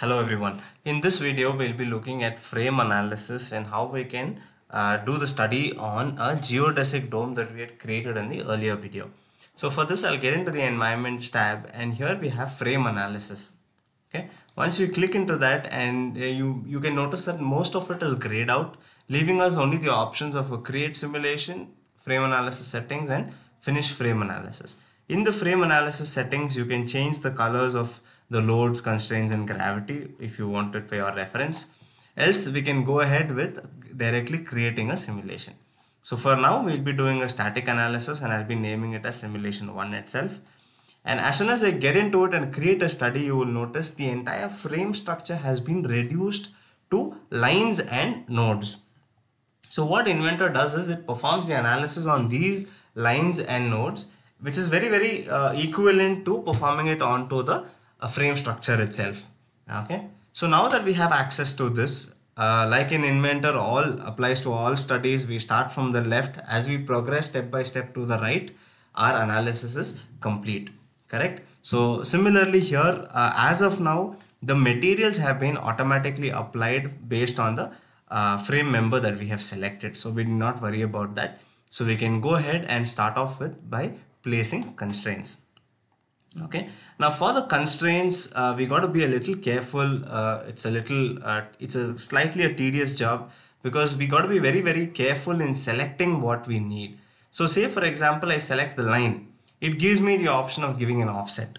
Hello everyone. In this video, we'll be looking at frame analysis and how we can uh, do the study on a geodesic dome that we had created in the earlier video. So for this, I'll get into the environments tab and here we have frame analysis. Okay. Once we click into that and uh, you, you can notice that most of it is grayed out, leaving us only the options of a create simulation, frame analysis settings and finish frame analysis. In the frame analysis settings, you can change the colors of the loads, constraints and gravity if you want it for your reference. Else we can go ahead with directly creating a simulation. So for now, we'll be doing a static analysis and I'll be naming it as simulation one itself. And as soon as I get into it and create a study, you will notice the entire frame structure has been reduced to lines and nodes. So what Inventor does is it performs the analysis on these lines and nodes, which is very, very uh, equivalent to performing it onto the uh, frame structure itself. Okay. So now that we have access to this, uh, like in Inventor, all applies to all studies. We start from the left. As we progress step by step to the right, our analysis is complete. Correct. So similarly here, uh, as of now, the materials have been automatically applied based on the uh, frame member that we have selected. So we do not worry about that. So we can go ahead and start off with by placing constraints. Okay. Now for the constraints, uh, we got to be a little careful. Uh, it's a little, uh, it's a slightly a tedious job because we got to be very, very careful in selecting what we need. So say for example, I select the line. It gives me the option of giving an offset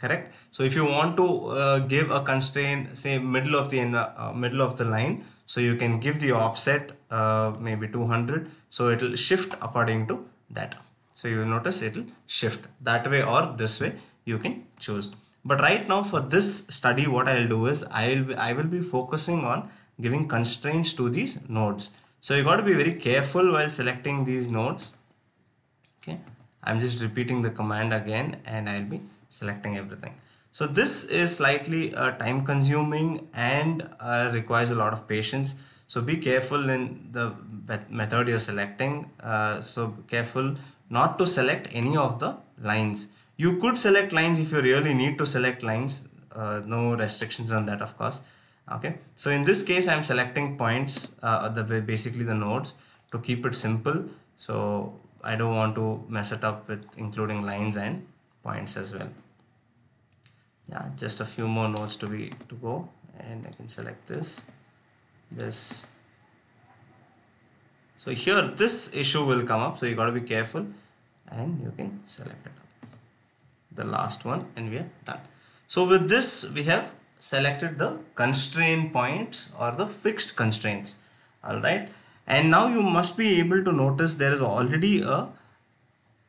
correct so if you want to uh, give a constraint say middle of the uh, middle of the line so you can give the offset uh, maybe 200 so it will shift according to that so you will notice it will shift that way or this way you can choose. But right now for this study what I'll do is I'll I will be focusing on giving constraints to these nodes. So you got to be very careful while selecting these nodes. Okay. I'm just repeating the command again and I'll be selecting everything. So this is slightly uh, time consuming and uh, requires a lot of patience. So be careful in the method you're selecting. Uh, so careful not to select any of the lines. You could select lines if you really need to select lines. Uh, no restrictions on that of course. Okay. So in this case i'm selecting points uh, the basically the nodes to keep it simple. So i don't want to mess it up with including lines and points as well. Yeah just a few more nodes to be to go. And I can select this this so here this issue will come up. So you got to be careful. And you can select it up. The last one and we are done. So with this we have selected the constraint points or the fixed constraints. All right and now you must be able to notice there is already a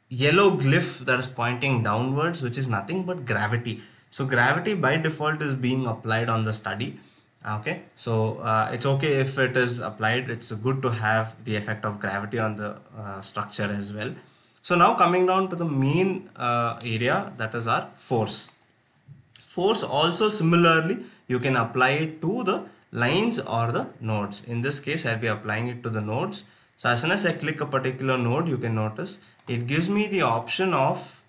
yellow glyph that is pointing downwards which is nothing but gravity. So gravity by default is being applied on the study okay. So uh, it's okay if it is applied. It's good to have the effect of gravity on the uh, structure as well. So now coming down to the main uh, area that is our force. Force also similarly you can apply it to the lines or the nodes. In this case i'll be applying it to the nodes. So as soon as i click a particular node you can notice it gives me the option of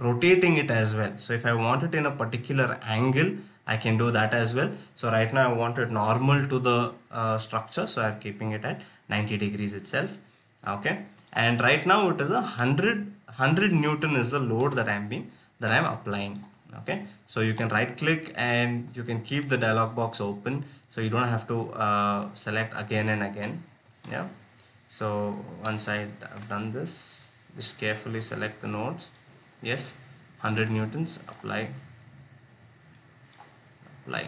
rotating it as well. So if I want it in a particular angle I can do that as well. So right now I want it normal to the uh, structure. So I'm keeping it at 90 degrees itself. Okay. And right now it is a 100 100 Newton is the load that I'm being that I'm applying. Okay. So you can right click and you can keep the dialog box open. So you don't have to uh, select again and again. Yeah. So once I've done this just carefully select the nodes. Yes. 100 newtons apply apply.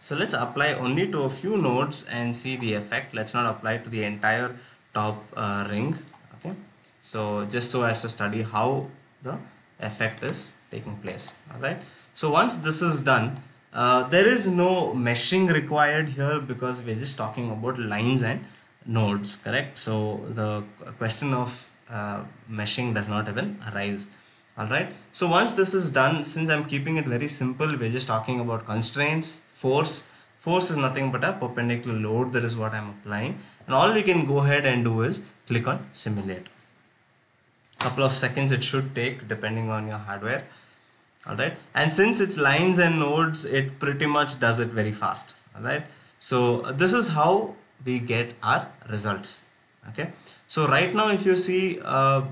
So let's apply only to a few nodes and see the effect. Let's not apply to the entire top uh, ring okay? So just so as to study how the effect is taking place all right so once this is done uh, there is no meshing required here because we're just talking about lines and nodes correct? So the question of uh, meshing does not even arise all right so once this is done since i'm keeping it very simple we're just talking about constraints force. Force is nothing but a perpendicular load that is what i'm applying. And all we can go ahead and do is click on simulate. Couple of seconds it should take depending on your hardware. All right and since it's lines and nodes it pretty much does it very fast. All right so this is how we get our results. Okay? So right now if you see uh,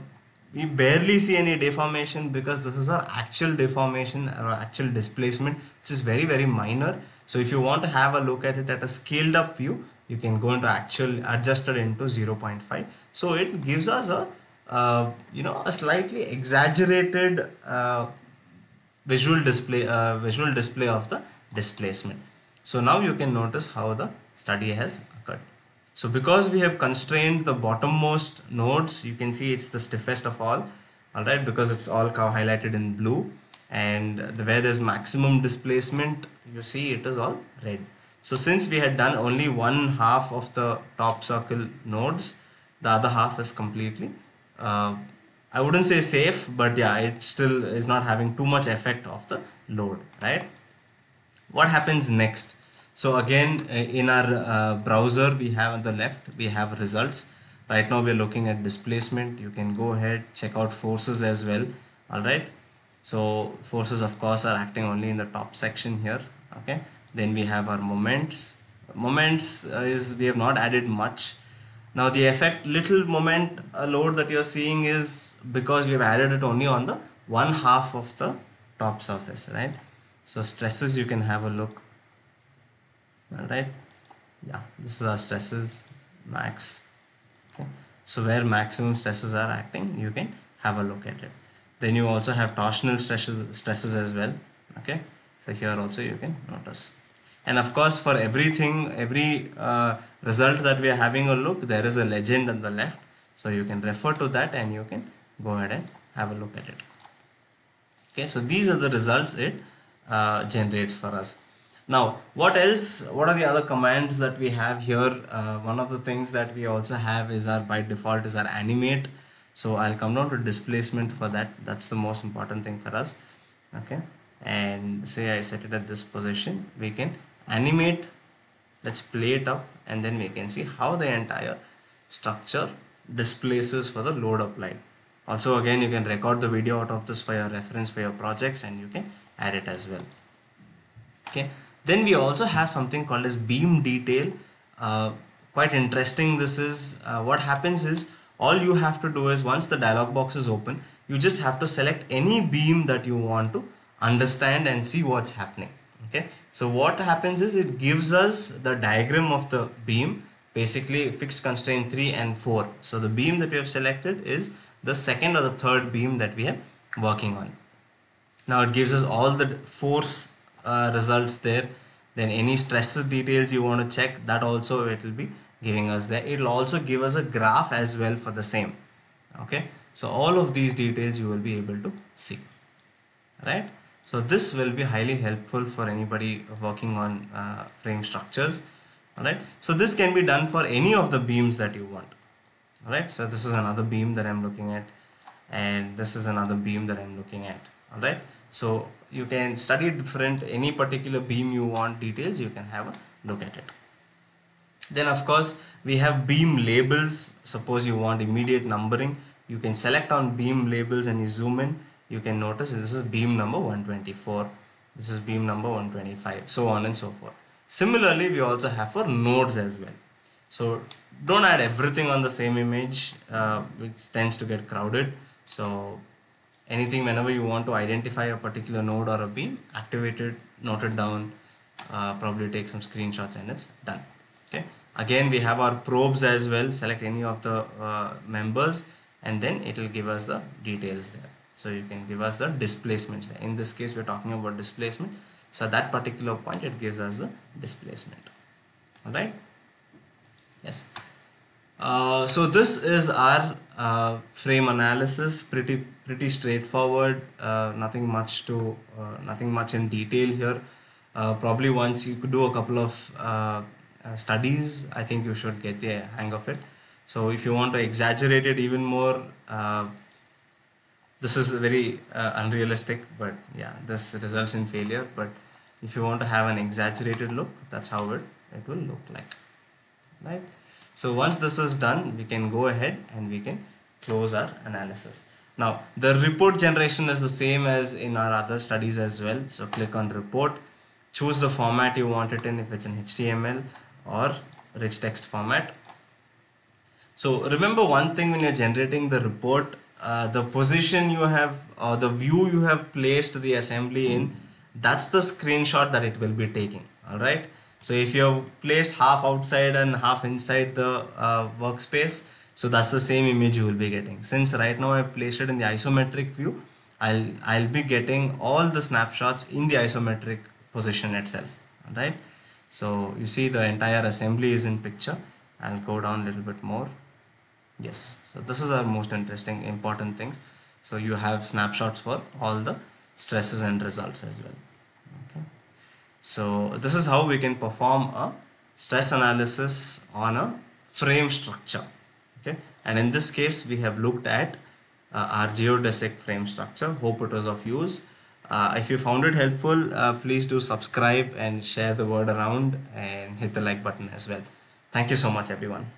we barely see any deformation because this is our actual deformation or actual displacement which is very very minor. So if you want to have a look at it at a scaled up view you can go into actual adjusted into 0.5 so it gives us a uh, you know a slightly exaggerated uh, visual display uh, visual display of the displacement. So now you can notice how the study has occurred so because we have constrained the bottommost nodes you can see it's the stiffest of all. All right because it's all highlighted in blue. And the where there's maximum displacement you see it is all red. So since we had done only one half of the top circle nodes the other half is completely uh, I wouldn't say safe but yeah it still is not having too much effect of the load right? What happens next so again uh, in our uh, browser we have on the left we have results. Right now we're looking at displacement. You can go ahead check out forces as well. All right? So forces of course are acting only in the top section here. Okay? Then we have our moments. Moments uh, is we have not added much. Now the effect little moment load that you're seeing is because we've added it only on the one half of the top surface right? So stresses you can have a look all right. Yeah this is our stresses max. Okay. So where maximum stresses are acting you can have a look at it. Then you also have torsional stresses stresses as well. Okay. So here also you can notice. And of course for everything every uh, result that we are having a look there is a legend on the left. So you can refer to that and you can go ahead and have a look at it. Okay. So these are the results it uh, generates for us now what else what are the other commands that we have here? Uh, one of the things that we also have is our by default is our animate. So I'll come down to displacement for that. That's the most important thing for us. Okay? And say I set it at this position we can animate. Let's play it up and then we can see how the entire structure displaces for the load applied also again you can record the video out of this for your reference for your projects and you can add it as well. Okay then we also have something called as beam detail. Uh, quite interesting this is. Uh, what happens is all you have to do is once the dialog box is open you just have to select any beam that you want to understand and see what's happening okay? So what happens is it gives us the diagram of the beam basically fixed constraint 3 and 4 so the beam that we have selected is the second or the third beam that we are working on. Now it gives us all the force uh, results there then any stresses details you want to check that also it will be giving us there. It will also give us a graph as well for the same. Okay? So all of these details you will be able to see. Right? So this will be highly helpful for anybody working on uh, frame structures. Alright, so this can be done for any of the beams that you want. Alright, so this is another beam that I'm looking at and this is another beam that I'm looking at. Alright, so you can study different, any particular beam you want details, you can have a look at it. Then of course, we have beam labels. Suppose you want immediate numbering, you can select on beam labels and you zoom in you can notice this is beam number 124 this is beam number 125 so on and so forth similarly we also have for nodes as well so don't add everything on the same image uh, which tends to get crowded so anything whenever you want to identify a particular node or a beam activate it note it down uh, probably take some screenshots and it's done. Okay? Again we have our probes as well. Select any of the uh, members and then it will give us the details there. So you can give us the displacements there. in this case we're talking about displacement. So at that particular point it gives us the displacement. All right yes. Uh, so this is our uh, frame analysis pretty pretty straightforward. Uh, nothing much to uh, nothing much in detail here. Uh, probably once you could do a couple of uh, studies I think you should get the hang of it. So if you want to exaggerate it even more this is very uh, unrealistic but yeah this results in failure. But if you want to have an exaggerated look that's how it, it will look like right so once this is done we can go ahead and we can close our analysis. Now the report generation is the same as in our other studies as well. So click on report choose the format you want it in if it's in html or rich text format. So remember one thing when you're generating the report uh, the position you have or the view you have placed the assembly in that's the screenshot that it will be taking all right so if you have placed half outside and half inside the uh, workspace so that's the same image you will be getting. Since right now i placed it in the isometric view i'll i'll be getting all the snapshots in the isometric position itself right? so you see the entire assembly is in picture. I'll go down a little bit more. Yes. So this is our most interesting important things. So you have snapshots for all the stresses and results as well. Okay so this is how we can perform a stress analysis on a frame structure okay? And in this case we have looked at uh, our geodesic frame structure. Hope it was of use. Uh, if you found it helpful uh, please do subscribe and share the word around and hit the like button as well. Thank you so much everyone